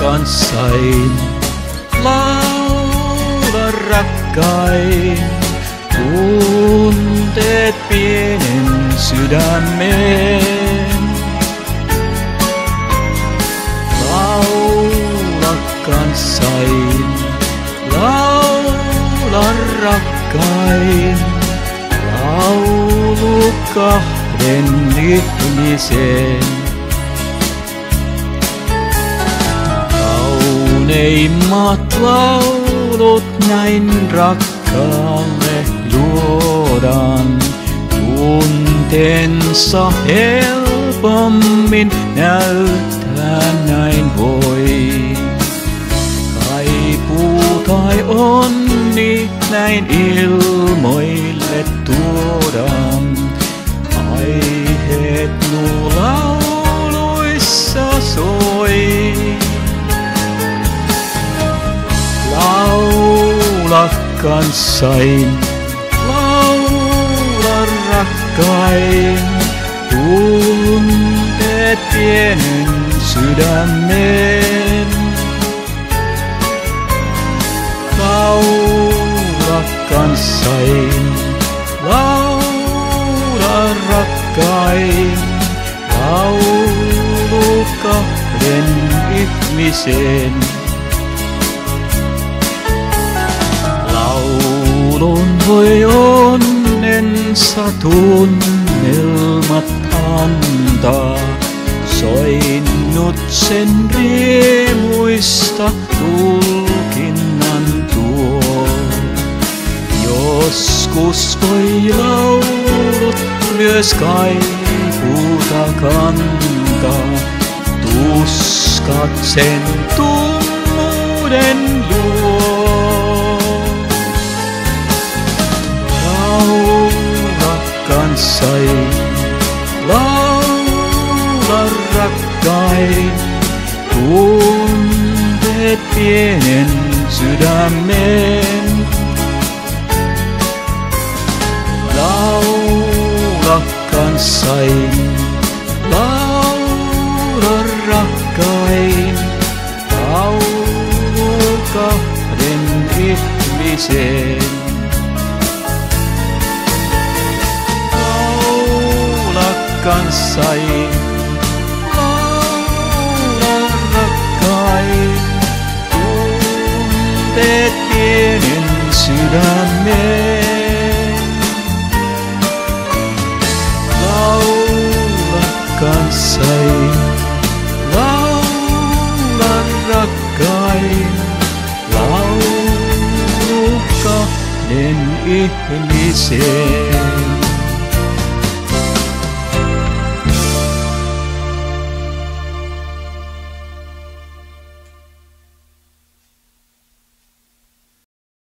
kanssain. Laula rakkain, tunteet pienen sydämen. Laula kanssain, laula rakkain, laulu kahden ihmisen. Kauneimmat laulut näin rakkaalle luodaan. Tunteensa helpommin näyttää näin voi. Kaipuu tai onni näin ilmoille tuodaan. Aiheet nuo lauluissa soi. Laula kanssain, laula rakkain, tunteet pienen sydämen. Laula kanssain, laula rakkain, laulu kahden ihmisen. Voi onnensa tunnelmat antaa. Soinnut sen riemuista tulkinnan tuo. Joskus voi laulut myös kaipuuta kantaa. Tuskat sen tummuuden tunteet pienen sydämen. Laula kanssain, laula rakkain, laulu kahden ihmisen. Laula kanssain, sydämen. Laula kanssain, laula rakkain, laulu kahden ihmisen.